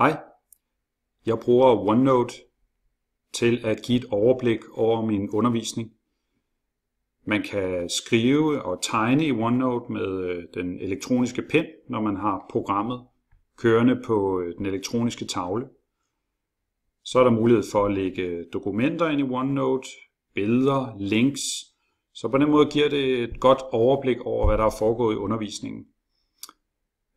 Hej, jeg bruger OneNote til at give et overblik over min undervisning. Man kan skrive og tegne i OneNote med øh, den elektroniske pen, når man har programmet kørende på øh, den elektroniske tavle. Så er der mulighed for at lægge dokumenter ind i OneNote, billeder, links. Så på den måde giver det et godt overblik over, hvad der er foregået i undervisningen.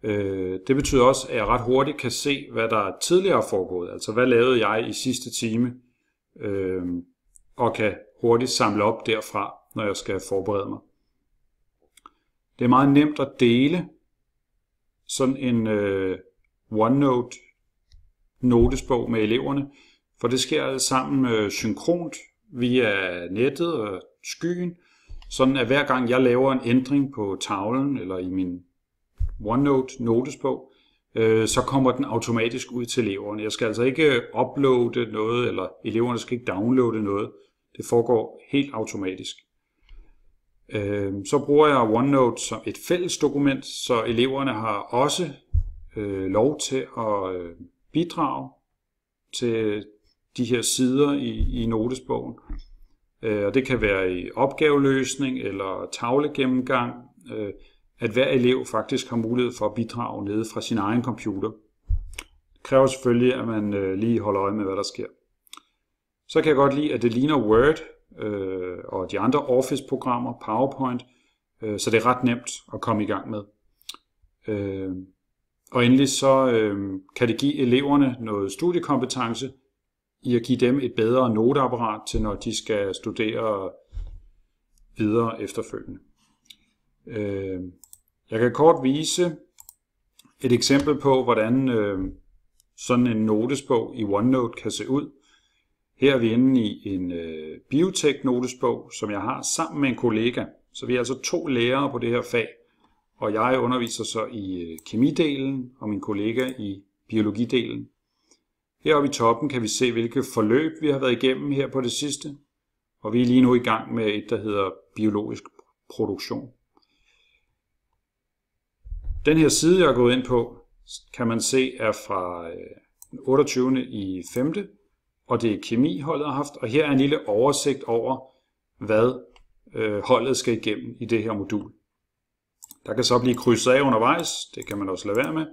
Øh, det betyder også, at jeg ret hurtigt kan se, hvad der tidligere er foregået. Altså, hvad lavede jeg i sidste time? Øh, og kan hurtigt samle op derfra, når jeg skal forberede mig. Det er meget nemt at dele sådan en øh, OneNote notesbog med eleverne, for det sker alt sammen øh, synkront via nettet og skyen, sådan at hver gang jeg laver en ændring på tavlen eller i min OneNote notesbog, øh, så kommer den automatisk ud til eleverne. Jeg skal altså ikke uploade noget, eller eleverne skal ikke downloade noget. Det foregår helt automatisk. Øh, så bruger jeg OneNote som et fælles dokument, så eleverne har også øh, lov til at øh, bidrage til de her sider i, i notesbogen. Øh, og det kan være i opgaveløsning eller tavlegennemgang, øh, at hver elev faktisk har mulighed for at bidrage nede fra sin egen computer. Det kræver selvfølgelig, at man øh, lige holder øje med, hvad der sker. Så kan jeg godt lide, at det ligner Word øh, og de andre Office-programmer, PowerPoint, øh, så det er ret nemt at komme i gang med. Øh, og endelig så øh, kan det give eleverne noget studiekompetence i at give dem et bedre noteapparat til, når de skal studere videre efterfølgende. Øh, jeg kan kort vise et eksempel på, hvordan øh, sådan en notesbog i OneNote kan se ud. Her er vi inde i en øh, biotech-notesbog, som jeg har sammen med en kollega. Så vi er altså to lærere på det her fag, og jeg underviser så i øh, kemidelen, og min kollega i biologidelen. Heroppe i toppen kan vi se, hvilke forløb vi har været igennem her på det sidste, og vi er lige nu i gang med et, der hedder biologisk produktion. Den her side, jeg er gået ind på, kan man se er fra øh, 28. I 5. Og det er kemi, holdet har haft. Og her er en lille oversigt over, hvad øh, holdet skal igennem i det her modul. Der kan så blive krydset af undervejs. Det kan man også lade være med.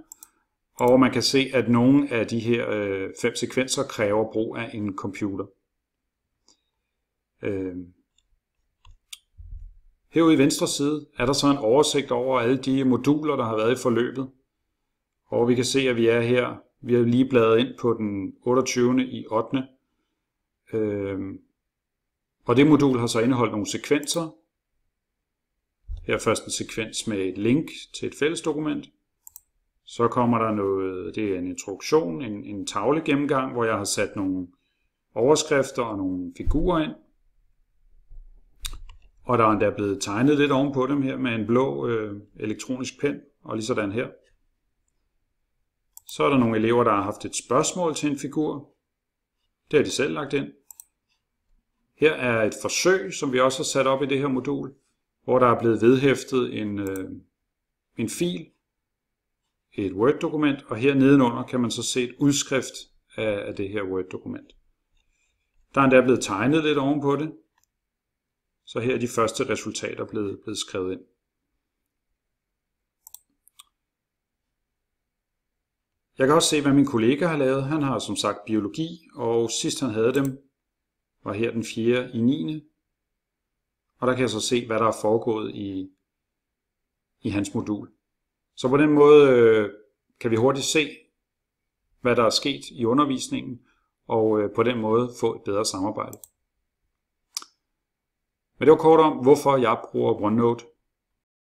Og man kan se, at nogle af de her øh, fem sekvenser kræver brug af en computer. Øh, Herude i venstre side er der så en oversigt over alle de moduler, der har været i forløbet. Og vi kan se, at vi er her. Vi har lige bladet ind på den 28. i 8. Øhm, og det modul har så indeholdt nogle sekvenser. Her først en sekvens med et link til et fælles dokument. Så kommer der noget, det er en introduktion, en, en tavle gennemgang, hvor jeg har sat nogle overskrifter og nogle figurer ind. Og der er endda blevet tegnet lidt ovenpå dem her med en blå øh, elektronisk pen, og lige sådan her. Så er der nogle elever, der har haft et spørgsmål til en figur. Det har de selv lagt ind. Her er et forsøg, som vi også har sat op i det her modul, hvor der er blevet vedhæftet en, øh, en fil, et Word-dokument, og her nedenunder kan man så se et udskrift af, af det her Word-dokument. Der er endda blevet tegnet lidt ovenpå det, så her er de første resultater blevet, blevet skrevet ind. Jeg kan også se, hvad min kollega har lavet. Han har som sagt biologi, og sidst han havde dem, var her den 4. i 9. Og der kan jeg så se, hvad der er foregået i, i hans modul. Så på den måde øh, kan vi hurtigt se, hvad der er sket i undervisningen, og øh, på den måde få et bedre samarbejde. Men det var kort om, hvorfor jeg bruger OneNote.